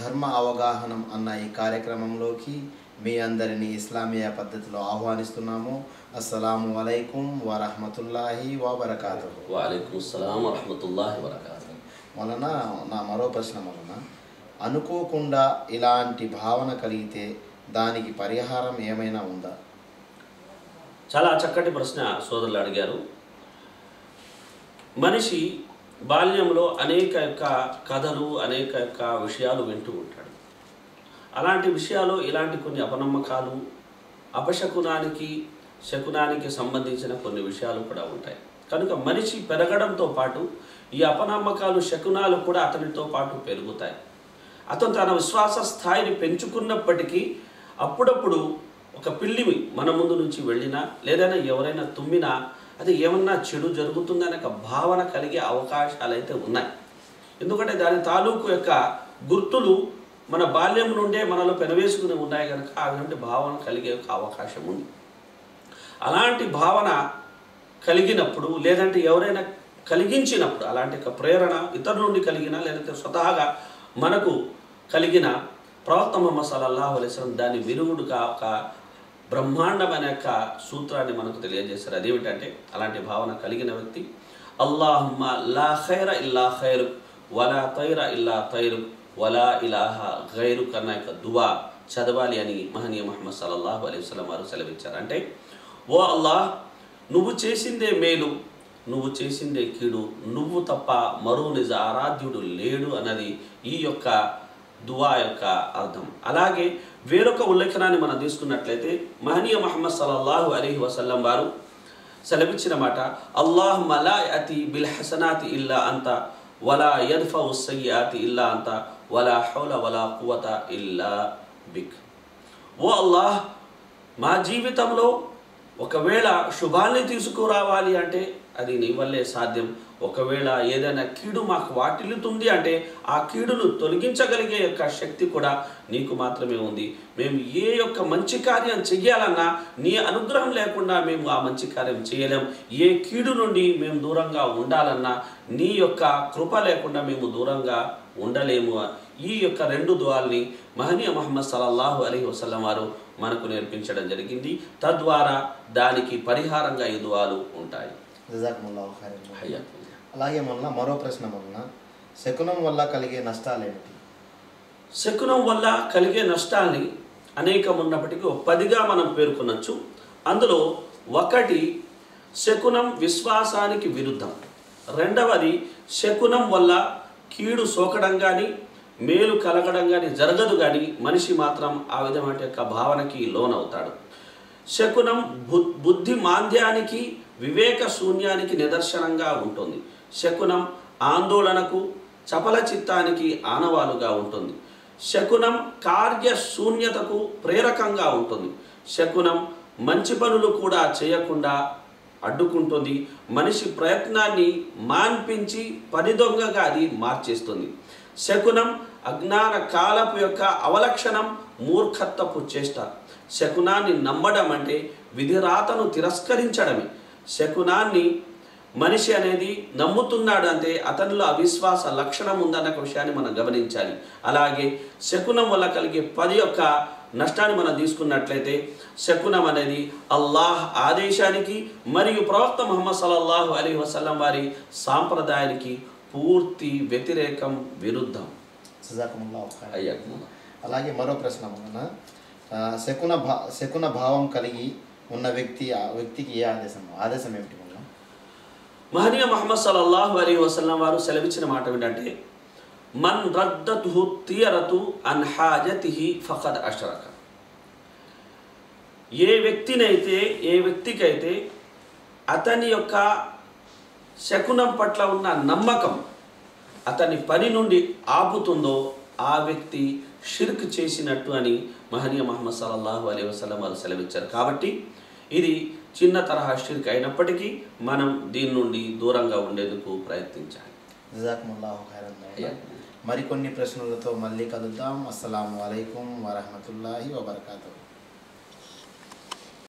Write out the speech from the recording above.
ధర్మ అవగాహనం అన్న ఈ కార్యక్రమంలోకి మీ అందరినీ ఇస్లామీయ పద్ధతిలో ఆహ్వానిస్తున్నాము. అస్సలాము అలైకుం వరహమతుల్లాహి వబర్కాతు వాలేకుమ్ అస్సలాం వరహమతుల్లాహి వరకాతు వలన నా మరో ప్రశ్న వలన అనుకోకుండా ఇలాంటి భావన కలిగితే దానికి పరిహారం ఏమైనా ఉందా? చాలా చక్కటి ప్రశ్న సోదరులు అడిగారు. మనిషి బాల్యంలో అనేక యొక్క కథలు అనేక యొక్క విషయాలు వింటూ ఉంటాడు. అలాంటి విషయాలు ఇలాంటి కొన్ని అపనమ్మకాలు అపశకునానికి శకునానికి సంబంధించిన కొన్ని విషయాలు కూడా ఉంటాయి. కనుక మనిషి పెరగడంతో పాటు ఈ అపనమ్మకాలు శకునాలు కూడా అతనితో పాటు పెరుగుతాయి. అతను తన విశ్వాస స్థాయిని పెంచుకున్నప్పటికీ అప్పుడప్పుడు ఒక పిల్లి మన ముందు నుంచి వెళ్ళినా లేదైనా ఎవరైనా తుమ్మినా అది ఏమన్నా చెడు జరుగుతుందనే ఒక భావన కలిగే అవకాశాలు అయితే ఉన్నాయి. ఎందుకంటే దాని తాలూకు యొక్క గుర్తులు మన బాల్యం నుండే మనలో పెనవేసుకుని ఉన్నాయి కనుక అలాంటి భావన కలిగే ఒక అవకాశం ఉంది. అలాంటి భావన కలిగినప్పుడు లేదంటే ఎవరైనా కలిగించినప్పుడు అలాంటి ఒక ప్రేరణ ఇతరుల నుండి కలిగిన లేదంటే స్వతహాగా మనకు కలిగిన ప్రవక్త ముహమ్మద్ వలసిన దాని విరుగుడుగా ఒక బ్రహ్మాండమైన యొక్క సూత్రాన్ని మనకు తెలియజేశారు. అదేమిటంటే అలాంటి భావన కలిగిన వ్యక్తి అల్లాహమ్మ లా ఖైర ఇల్లా ఖైరు వలా తైర ఇల్లా తైరు వలా ఇలాహ గైరు కన్నా యొక్క దువా చదవాలి అని మహనీయ మహమ్మద్ సల్లల్లాహు అలైహి వసలం వారు సెలవిచ్చారు. అంటే ఓ అల్లాహ్ నువ్వు చేసిందే మేలు నువ్వు చేసిందే కీడు నువ్వు తప్ప మరో నిజ ఆరాధ్యుడు లేడు అన్నది ఈ యొక్క దువా యొక్క అర్థం. అలాగే వేరొక ఉల్లేఖనాన్ని మనం తీసుకున్నట్లయితే మహనీయ మహమ్మద్ సలల్లాహు అలీహి వసల్లం వారు సెలవిచ్చిన మాట అల్లాహ్ మలా అతి బిల్ హసనాతి ఇల్లా అంత వలా యద్ఫౌ సయ్యాతి ఇల్లా అంత వలా హౌల వలా కువత ఇల్లా బిక్. ఓ అల్లాహ్ మా జీవితంలో ఒకవేళ శుభాల్ని తీసుకురావాలి అంటే అది నీ వల్లే సాధ్యం. ఒకవేళ ఏదైనా కీడు మాకు వాటిల్లుతుంది అంటే ఆ కీడును తొలగించగలిగే యొక్క శక్తి కూడా నీకు మాత్రమే ఉంది. మేము ఏ యొక్క మంచి కార్యం చెయ్యాలన్నా నీ అనుగ్రహం లేకుండా మేము ఆ మంచి కార్యం చేయలేం. ఏ కీడు నుండి మేము దూరంగా ఉండాలన్నా నీ యొక్క కృప లేకుండా మేము దూరంగా ఉండలేము. ఈ యొక్క రెండు దువాల్ని మహనీయ మహమ్మద్ సలల్లాహు అలీ వసలం వారు మనకు నేర్పించడం జరిగింది. తద్వారా దానికి పరిహారంగా ఈ దువాలు ఉంటాయి. అలాగే మొన్న మరో ప్రశ్న వలన శకునం వల్ల కలిగే నష్టాలు ఏమిటి శకునం వల్ల కలిగే నష్టాల్ని అనేకం ఉన్నప్పటికీ పదిగా మనం పేర్కొనొచ్చు. అందులో ఒకటి శకునం విశ్వాసానికి విరుద్ధం. రెండవది శకునం వల్ల కీడు సోకడం కానీ మేలు కలగడం కానీ జరగదు కానీ మనిషి మాత్రం ఆ విధమైన యొక్క భావనకి లోనవుతాడు. శకునం బు బుద్ధి మాంద్యానికి వివేక శూన్యానికి నిదర్శనంగా ఉంటుంది. శకునం ఆందోళనకు చపల చిత్తానికి ఆనవాలుగా ఉంటుంది. శకునం కార్య శూన్యతకు ప్రేరకంగా ఉంటుంది. శకునం మంచి పనులు కూడా చేయకుండా అడ్డుకుంటుంది. మనిషి ప్రయత్నాన్ని మాన్పించి పని దొంగగా అది మార్చేస్తుంది. శకునం అజ్ఞాన కాలపు యొక్క అవలక్షణం మూర్ఖత్వపు చేష్ట. శకునాన్ని నమ్మడం అంటే విధిరాతను తిరస్కరించడమే. శకునాన్ని మనిషి అనేది నమ్ముతున్నాడు అంటే అతనిలో అవిశ్వాస లక్షణం ఉందన్న ఒక విషయాన్ని మనం గమనించాలి. అలాగే శకునం వల్ల కలిగే పది యొక్క నష్టాన్ని మనం తీసుకున్నట్లయితే శకునం అనేది అల్లాహ్ ఆదేశానికి మరియు ప్రవక్త ముహమ్మద్ సల్లల్లాహు అలీ వసల్లం వారి సాంప్రదాయానికి పూర్తి వ్యతిరేకం విరుద్ధం. అలాగే మరో ప్రశ్న శకున భా శకున భావం కలిగి ఉన్న వ్యక్తి ఆ వ్యక్తికి ఏ ఆదేశం? ఆదేశం ఏమిటి మహనీయ మహమ్మద్ సల్లల్లాహు అలీ వసలం వారు సెలవిచ్చిన మాట ఏంటంటే మన్ రద్దతుహు తీయరతు అన్ హాజతిహి ఫఖద్ అషరక. ఏ వ్యక్తినైతే ఏ వ్యక్తికైతే అతని యొక్క శకునం పట్ల ఉన్న నమ్మకం అతని పని నుండి ఆపుతుందో ఆ వ్యక్తి షిర్క్ చేసినట్టు అని మహనీయ మహమ్మద్ సల్లల్లాహు అలైహి వసల్లం వారు సెలవిచ్చారు. కాబట్టి ఇది చిన్న తరహా షిర్క్ అయినప్పటికీ మనం దీని నుండి దూరంగా ఉండేందుకు ప్రయత్నించాలి. మరికొన్ని ప్రశ్నలతో మళ్ళీ కలుద్దాం. అస్సలాము అలైకుం వరహమతుల్లాహి వబర్కాతు.